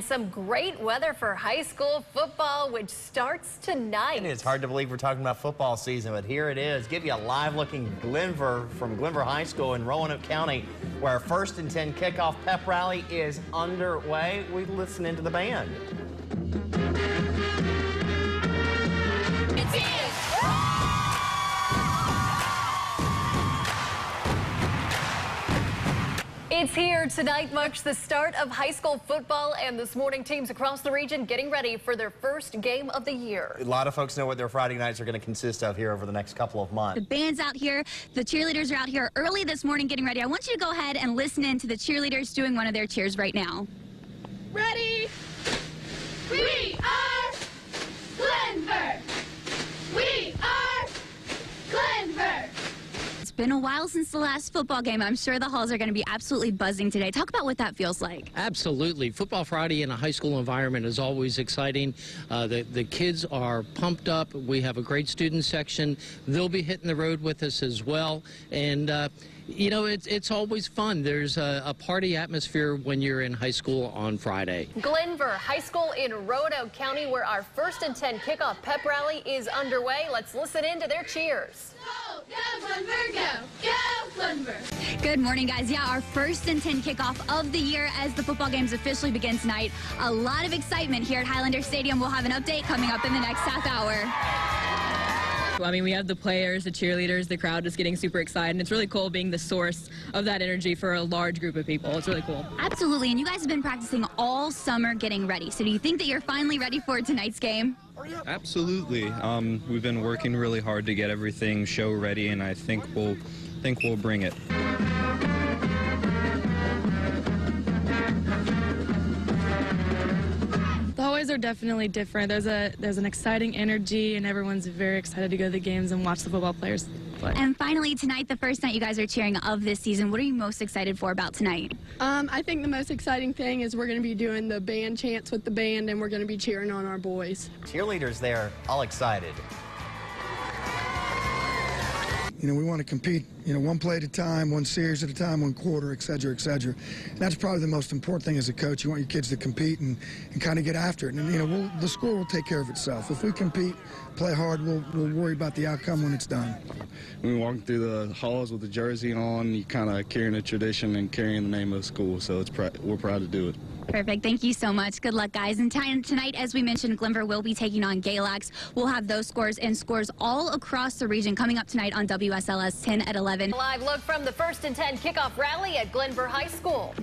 Some great weather for high school football, which starts tonight. It's hard to believe we're talking about football season, but here it is. Give you a live-looking Glenvar from Glenvar High School in Roanoke County, where our first and 10 kickoff pep rally is underway. We listen into the band. It's here tonight marks the start of high school football and this morning teams across the region getting ready for their first game of the year. A lot of folks know what their Friday nights are going to consist of here over the next couple of months. The band's out here, the cheerleaders are out here early this morning getting ready. I want you to go ahead and listen in to the cheerleaders doing one of their cheers right now. Ready? Been a while since the last football game. I'm sure the halls are going to be absolutely buzzing today. Talk about what that feels like. Absolutely. Football Friday in a high school environment is always exciting. Uh, the, the kids are pumped up. We have a great student section. They'll be hitting the road with us as well. And, uh, you know, it's, it's always fun. There's a, a party atmosphere when you're in high school on Friday. Glenvar High School in Roanoke County, where our first and 10 kickoff pep rally is underway. Let's listen in to their cheers. Go, go, Glenvar, go! Go, Glenvar! Good morning, guys. Yeah, our first and 10 kickoff of the year as the football games officially begin tonight. A lot of excitement here at Highlander Stadium. We'll have an update coming up in the next half hour. I mean, we have the players, the cheerleaders, the crowd is getting super excited. And it's really cool being the source of that energy for a large group of people. It's really cool. Absolutely. And you guys have been practicing all summer getting ready. So do you think that you're finally ready for tonight's game? Absolutely. Um, we've been working really hard to get everything show ready, and I think we'll think we'll bring it. The hallways are definitely different. There's a there's an exciting energy, and everyone's very excited to go to the games and watch the football players play. And finally, tonight, the first night you guys are cheering of this season. What are you most excited for about tonight? Um, I think the most exciting thing is we're going to be doing the band chants with the band, and we're going to be cheering on our boys. Cheerleaders there, all excited. You know, we want to compete, you know, one play at a time, one series at a time, one quarter, et cetera, et cetera. And that's probably the most important thing as a coach. You want your kids to compete and, and kind of get after it. And, you know, we'll, the score will take care of itself. If we compete, play hard, we'll, we'll worry about the outcome when it's done. We walk through the halls with the jersey on, you kind of carrying a tradition and carrying the name of the school. So it's we're proud to do it. Perfect. Thank you so much. Good luck, guys. And tonight, as we mentioned, Glenvar will be taking on Galax. We'll have those scores and scores all across the region coming up tonight on WSLS 10 at 11. Live look from the first and 10 kickoff rally at Glenvar High School.